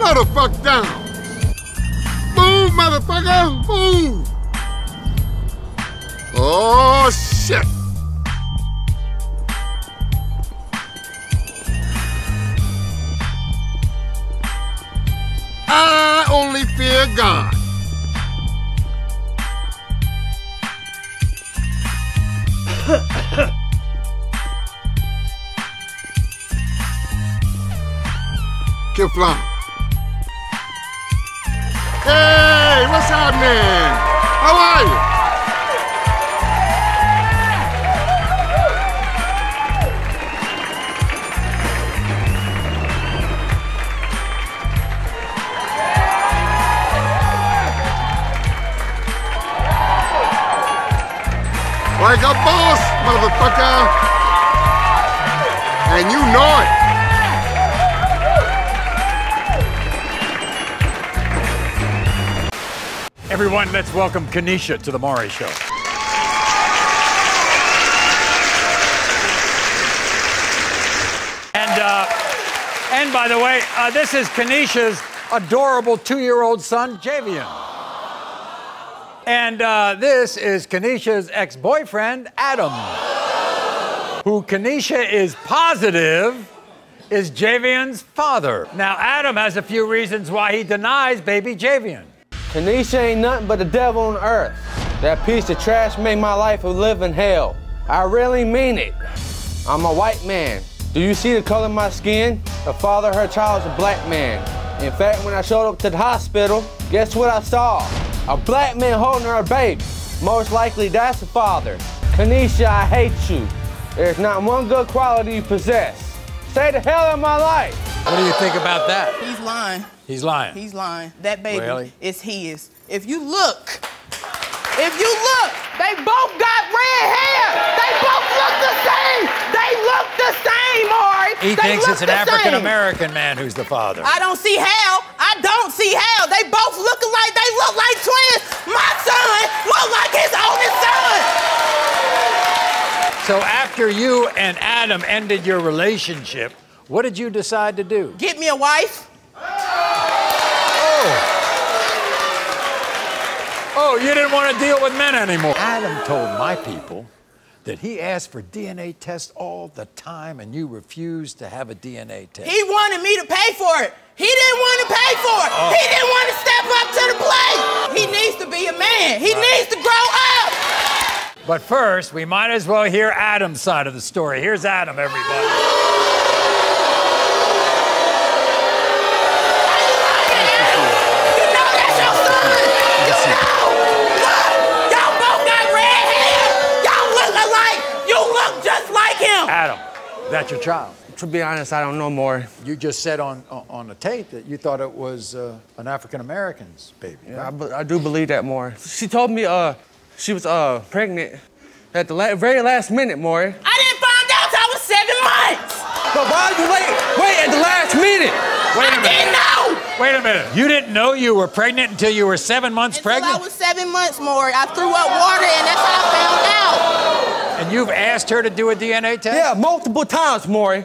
Slow the fuck down. Move, motherfucker. Move. Oh, shit. I only fear God. Kiflan. Hey, what's? How are you? Like a boss, motherfucker. And you know it. Everyone, let's welcome Kanisha to the Maury Show. And uh, and by the way, uh, this is Kanisha's adorable two-year-old son, Javian. And uh, this is Kanisha's ex-boyfriend, Adam, who Kanisha is positive is Javian's father. Now, Adam has a few reasons why he denies baby Javian. Kanisha ain't nothing but the devil on earth. That piece of trash made my life a living hell. I really mean it. I'm a white man. Do you see the color of my skin? The father of her child is a black man. In fact, when I showed up to the hospital, guess what I saw? A black man holding her baby. Most likely that's the father. Kanisha, I hate you. There's not one good quality you possess. Stay the hell out of my life. What do you think about that? He's lying. He's lying. He's lying. That baby Really? is his. If you look, if you look, they both got red hair. They both look the same. They look the same, Maury. He They thinks it's an African American man who's the father. I don't see how. I don't see how. They both look alike. They look like twins. My son look like his oldest son. So after you and Adam ended your relationship, what did you decide to do? Get me a wife. Oh, Oh, you didn't want to deal with men anymore. Adam told my people that he asked for DNA tests all the time and you refused to have a DNA test. He wanted me to pay for it. He didn't want to pay for it. Oh. He didn't want to step up to the plate. He needs to be a man. He needs to grow up. But first, we might as well hear Adam's side of the story. Here's Adam, everybody. Adam, that's your child. To be honest, I don't know more. You just said on on the tape that you thought it was uh, an African American's baby. Yeah, I, I do believe that more. She told me uh she was uh pregnant at the la- very last minute, Maury. I didn't find out till I was seven months. But why did you wait? Wait at the last minute. Wait a I didn't minute. know. Wait a minute. You didn't know you were pregnant until you were seven months Until pregnant? I was seven months, Maury. I threw up water, and that's how I found out. And you've asked her to do a DNA test? Yeah, multiple times, Maury.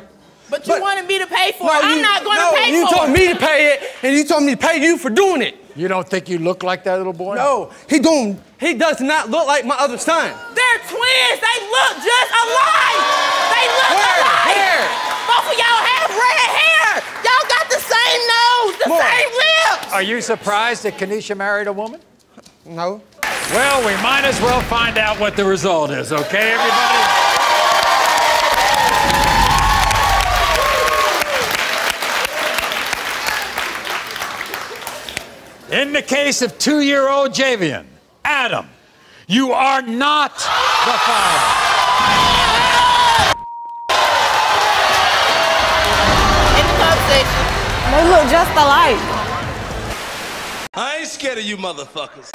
But you But- wanted me to pay for it. I'm you, not going to no, pay for it. you told me to pay it, and you told me to pay you for doing it. You don't think you look like that little boy? No, he don't. He does not look like my other son. They're twins. They look just alike. They look Where? alike. Where? Both of y'all have red hair. Y'all got the same nose, the More. same lips. Are you surprised that Kanisha married a woman? No. Well, we might as well find out what the result is, okay, everybody? In the case of two year old Javian, Adam, you are not the father. In the club section. They look just alike. I ain't scared of you motherfuckers.